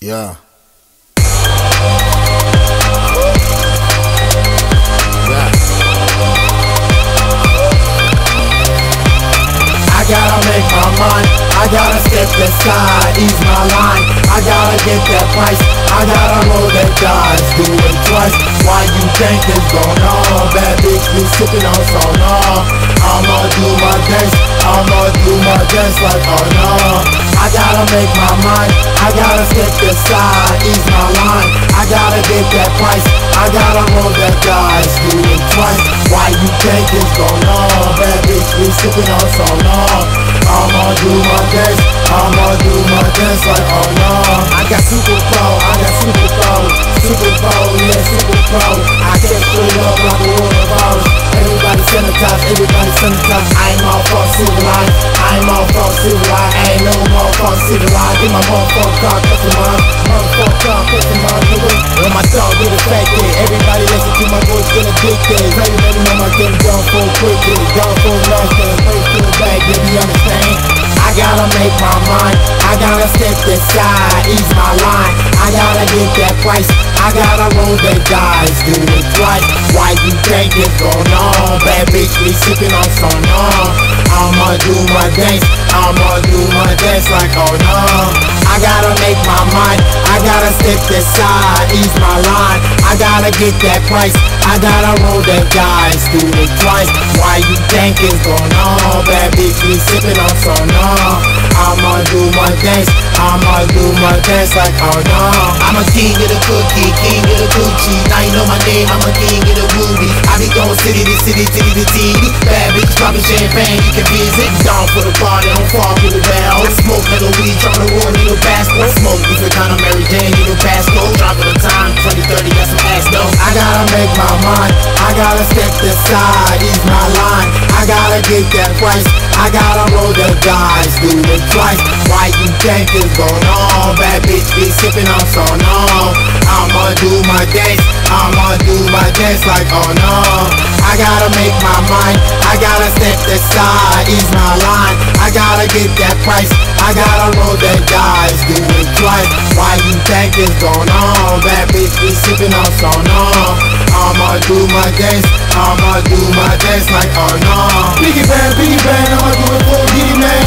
Yeah. Yeah. I gotta make my mind, I gotta step aside, ease my line. I gotta get that price, I gotta roll that dice Do it twice, why you think it's going on? Bad bitch be sipping on so long I'ma do my dance, I'ma do my dance like oh no. I gotta make my mind, I gotta ease my line I gotta get that price, I gotta roll that dice. Do it twice, why you think it's going on? Bad bitch be sipping on so long I'ma do my dance, I'ma do my dance like oh no I got super pro, I got super pro. Super pro, yeah super pro. I can't straight up like a coronavirus Everybody car customized Motherfucker car customized, nigga When my thought get affected Everybody listen to my voice, get addicted. You baby mama, get gone for quickly. Gone for nothing, wait for the back, baby understand. I gotta make my mind, I gotta step aside, ease my line. I gotta get that price, I gotta roll that dice, do it twice. Why you think it's going on? Bad bitch we sipping on so long I'ma do my dance, I'ma dance like oh no. I gotta make my mind, I gotta step aside, ease my line. I gotta get that price, I gotta roll that dice, do it twice. Why you think it's going on? Bad bitch be sippin' on so long I'ma do my dance, I'ma do my dance like oh no. I'm a king of the cookie, king of the Gucci. Now you know my name, I'm a king of the movie. I be going city to city, city to city. Bad bitch popping champagne, you can visit. Down for the party, don't fall for the step aside, ease my line. I gotta get that price, I gotta roll the dice, do it twice. Why you think it's going on? Bad bitch be sipping on so long I'ma do my dance, I'ma do my dance like oh no I gotta make my mind, I gotta step aside, ease my line. I gotta get that price, I gotta roll that dice, do it twice It's going on? Bad bitch be sipping on so long I'ma do my dance, I'ma do my dance like oh no. Biggie bang, biggie bang, I'ma do it for Diddy man.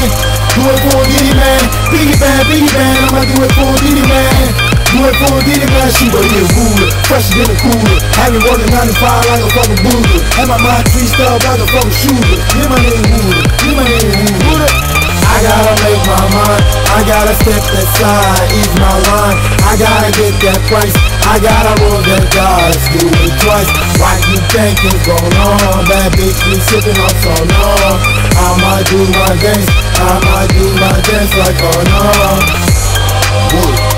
Do it for Diddy man. Biggie bang, biggie bang, I'ma do it for Diddy man. Do it for Diddy man, she gon' get ruler Fresher than a cooler. Have me working 95 like a fucking Buddha Have my mind up like a fucking shooter. Yeah, my name Hooter, yeah, my name Hooter I gotta make my mind, I gotta step aside, ease my line gotta get that price, I gotta roll that dice, do it twice Why you think it's going on? Bad bitch be sipping on so long I'ma do my dance, I'ma do my dance like oh uh. no Wood.